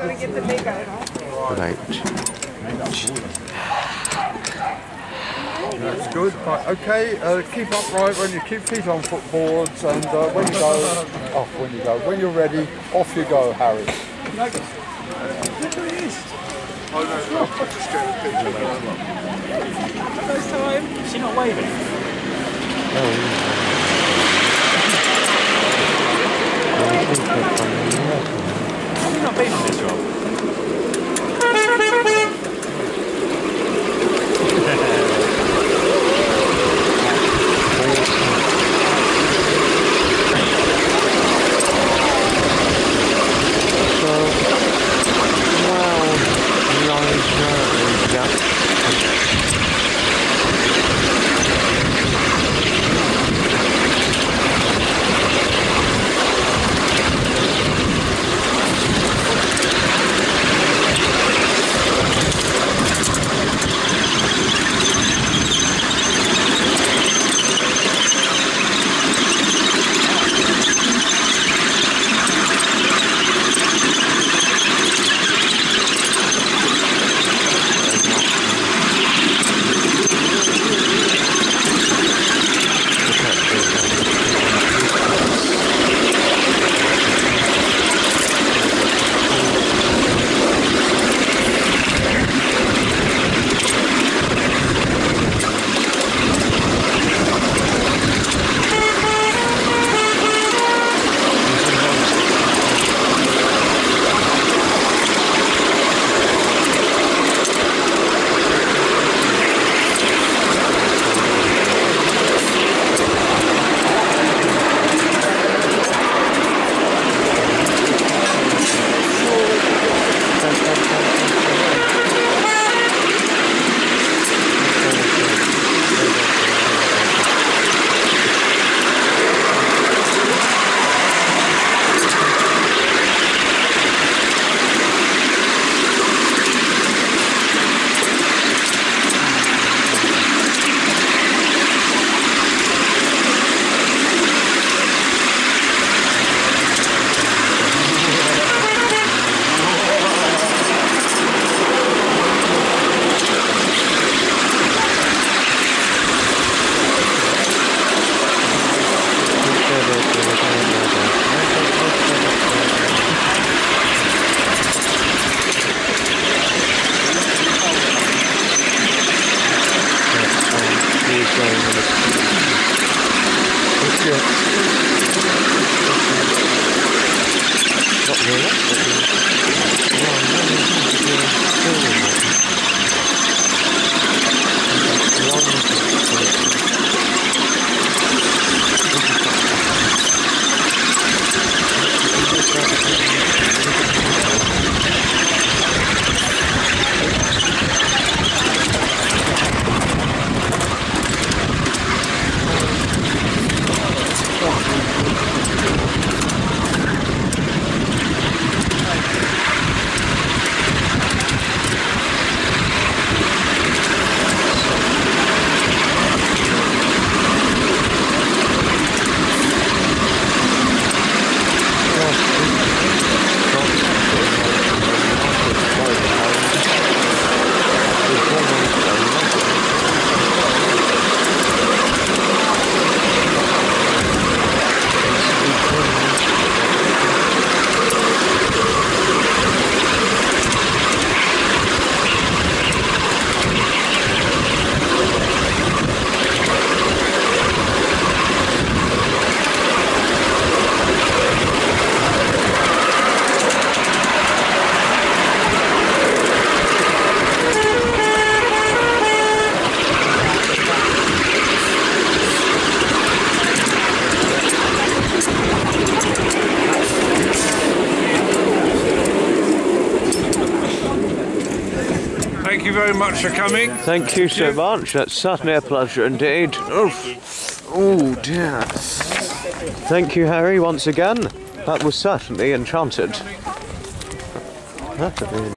Gotta get the big guy, no? Right. That's good. Right, okay, uh, keep upright when you keep feet on footboards and uh, when you go, off when you go. When you're ready, off you go, Harry. First time. Is she not waving? Have いうくらいの。こ。Very much for coming. Thank you so much. That's certainly a pleasure indeed. Oof. Oh dear. Thank you, Harry, once again. That was certainly enchanted. That had been